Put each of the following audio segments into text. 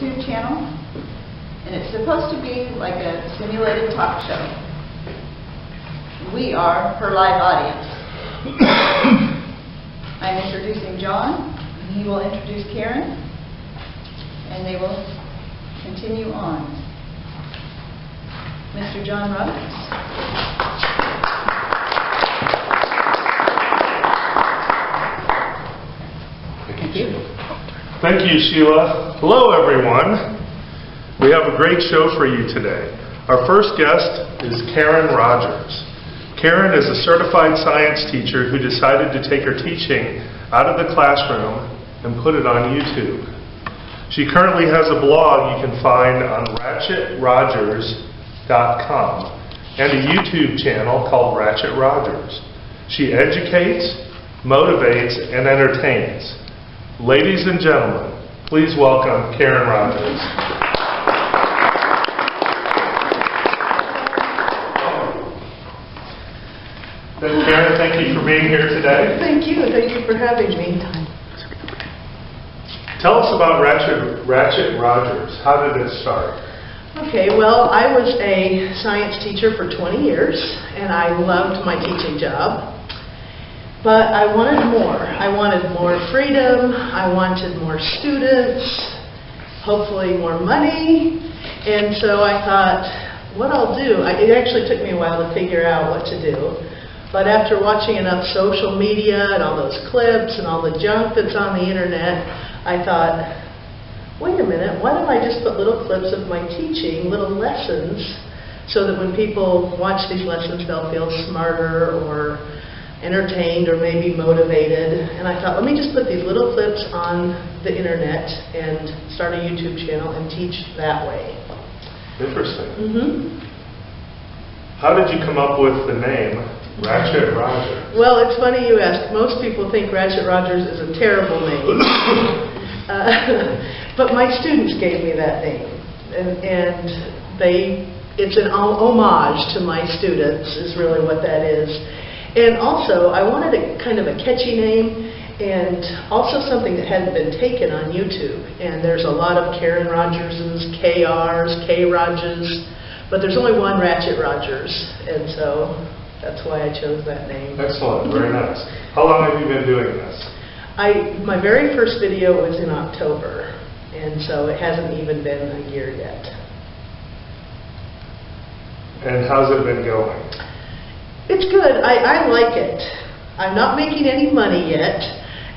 YouTube channel, and it's supposed to be like a simulated talk show. We are her live audience. I'm introducing John, he will introduce Karen, and they will continue on. Mr. John Roberts. Thank you. Thank you, Sheila. Hello, everyone. We have a great show for you today. Our first guest is Karen Rogers. Karen is a certified science teacher who decided to take her teaching out of the classroom and put it on YouTube. She currently has a blog you can find on ratchetrogers.com and a YouTube channel called Ratchet Rogers. She educates, motivates, and entertains. Ladies and gentlemen, please welcome Karen Rogers. Karen, thank you for being here today. Thank you, thank you for having me. Tell us about Ratchet, Ratchet Rogers. How did it start? Okay, well, I was a science teacher for 20 years, and I loved my teaching job. But I wanted more. I wanted more freedom, I wanted more students, hopefully more money. And so I thought, what I'll do, I- it actually took me a while to figure out what to do. But after watching enough social media and all those clips and all the junk that's on the internet, I thought, wait a minute, why don't I just put little clips of my teaching, little lessons, so that when people watch these lessons, they'll feel smarter or entertained or maybe motivated. And I thought, let me just put these little clips on the internet and start a YouTube channel and teach that way. Interesting. hmm How did you come up with the name Ratchet Rogers? Well, it's funny you ask. Most people think Ratchet Rogers is a terrible name. Uh, but my students gave me that name. And, and they, it's an homage to my students, is really what that is. And also, I wanted a kind of a catchy name and also something that hadn't been taken on YouTube. And there's a lot of Karen Rogerses, KRs, K Rogers, but there's only one Ratchet Rogers. And so that's why I chose that name. Excellent, very nice. How long have you been doing this? I, my very first video was in October, and so it hasn't even been a year yet. And how's it been going? It's good. I, I like it. I'm not making any money yet,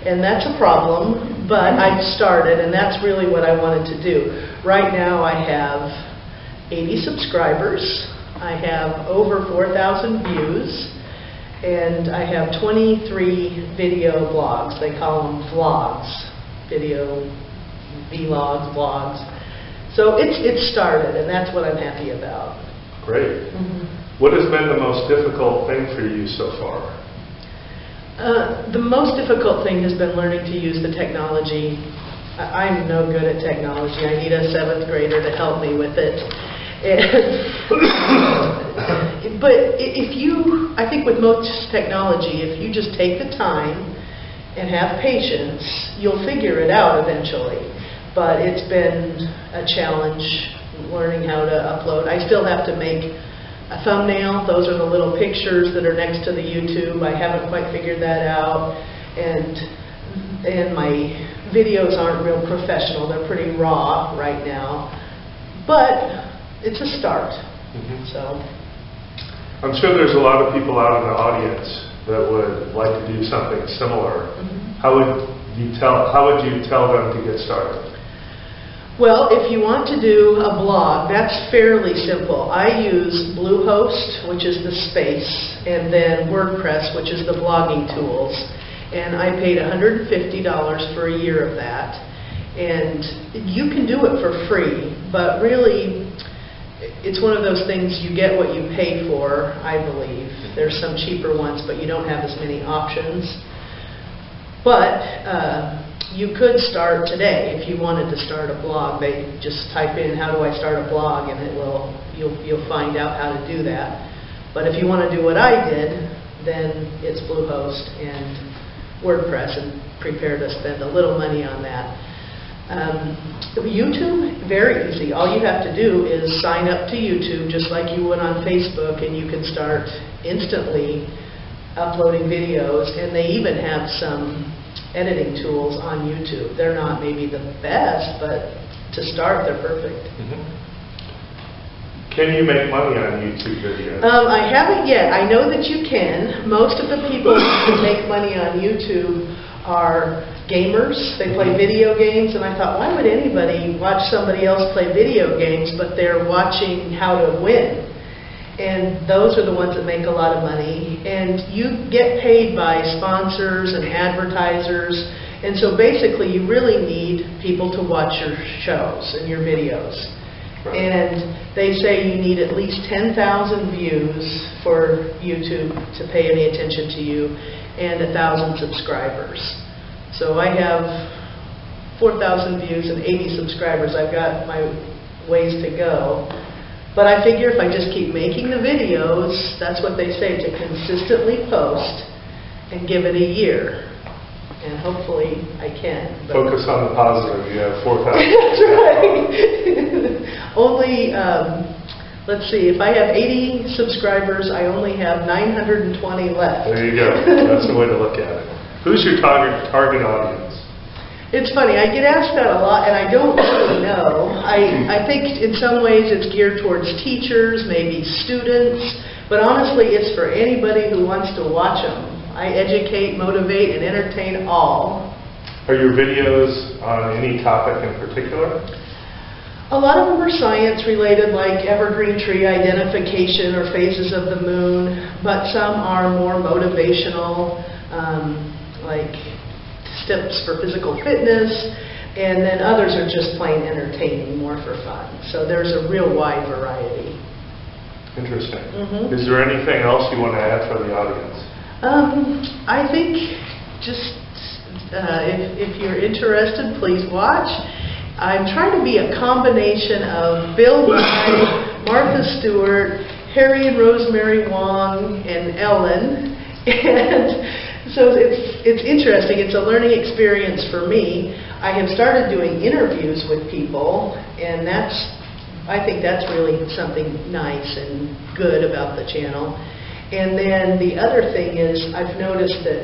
and that's a problem, but I've started, and that's really what I wanted to do. Right now, I have 80 subscribers. I have over 4,000 views, and I have 23 video blogs. They call them vlogs, video vlogs, vlogs. So it's, it's started, and that's what I'm happy about. Great. Mm-hmm. What has been the most difficult thing for you so far? Uh, The most difficult thing has been learning to use the technology. I- I'm no good at technology. I need a seventh grader to help me with it. But if you, I think with most technology, if you just take the time and have patience, you'll figure it out eventually. But it's been a challenge learning how to upload. I still have to make a thumbnail. Those are the little pictures that are next to the YouTube. I haven't quite figured that out. And, and my videos aren't real professional. They're pretty raw right now. But it's a start, Mhm. so. I'm sure there's a lot of people out in the audience that would like to do something similar. How would you tell, how would you tell them to get started? Well, if you want to do a blog, that's fairly simple. I use Bluehost, which is the space, and then WordPress, which is the blogging tools. And I paid $150 for a year of that. And you can do it for free, but really, it's one of those things, you get what you pay for, I believe. There's some cheaper ones, but you don't have as many options. But uh, you could start today if you wanted to start a blog. They just type in "How do I start a blog?" and it will you'll you'll find out how to do that. But if you want to do what I did, then it's Bluehost and WordPress, and prepare to spend a little money on that. Um, YouTube, very easy. All you have to do is sign up to YouTube, just like you would on Facebook, and you can start instantly uploading videos. And they even have some editing tools on YouTube. They're not maybe the best, but to start, they're perfect. Can you make money on YouTube videos? Um, I haven't yet. I know that you can. Most of the people who make money on YouTube are gamers. They play video games, and I thought, why would anybody watch somebody else play video games, but they're watching how to win? And those are the ones that make a lot of money. And you get paid by sponsors and advertisers. And so basically, you really need people to watch your shows and your videos. Right. And they say you need at least 10,000 views for YouTube to pay any attention to you and 1,000 subscribers. So I have 4,000 views and 80 subscribers. I've got my ways to go. But I figure if I just keep making the videos, that's what they say, to consistently post and give it a year. And hopefully I can. but- Focus on the positive, you have 4,000. that's right. Only, um, let's see, if I have 80 subscribers, I only have 920 left. There you go, that's the way to look at it. Who's your target, target audience? It's funny, I get asked that a lot, and I don't really know. I, I think in some ways it's geared towards teachers, maybe students, but honestly, it's for anybody who wants to watch them. I educate, motivate, and entertain all. Are your videos on any topic in particular? A lot of them are science related, like evergreen tree identification or phases of the moon, but some are more motivational, um, like steps for physical fitness, and then others are just plain entertaining, more for fun. So there's a real wide variety. Interesting. Mhm. Is there anything else you want to add for the audience? Um, I think just uh, if, if you're interested, please watch. I'm trying to be a combination of Bill Nye, Martha Stewart, Harry and Rosemary Wong, and Ellen. And so it's it's interesting. It's a learning experience for me. I have started doing interviews with people, and that's I think that's really something nice and good about the channel. And then the other thing is, I've noticed that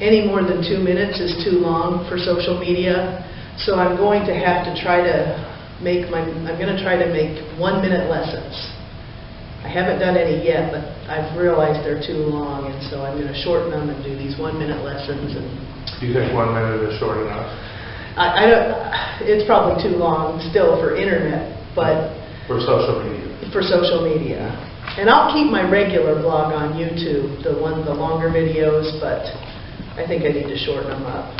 any more than two minutes is too long for social media, so I'm going to have to try to make my, I'm going to try to make one-minute lessons. I haven't done any yet, but I've realized they're too long, and so I'm going to shorten them and do these one-minute lessons. And Do you think one minute is short enough? I, I don't, it's probably too long still for internet, but For social media? for social media. And I'll keep my regular blog on YouTube, the one, the longer videos, but I think I need to shorten them up.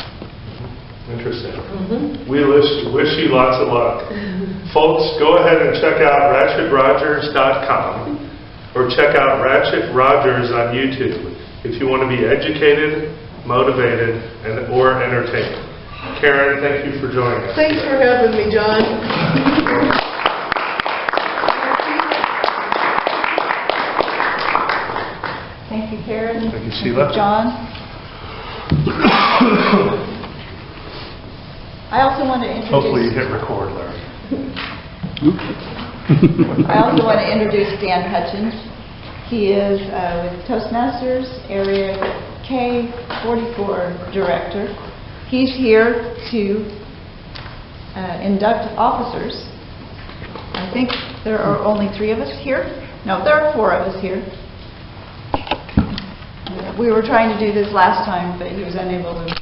Interesting. Mhm. We wish, wish you lots of luck. Folks, go ahead and check out ratchetrogers.com or check out Ratchet Rogers on YouTube if you want to be educated, motivated, and or entertained. Karen, thank you for joining us. Thanks for having me, John. Thank you, Karen. Thank you, Sheila. John. I also want to introduce... Hopefully you hit record, Larry. I also want to introduce Dan Hutchins. He is uh, with Toastmasters Area K44 Director. He's here to uh, induct officers. I think there are only three of us here. No, there are four of us here. We were trying to do this last time, but he was unable to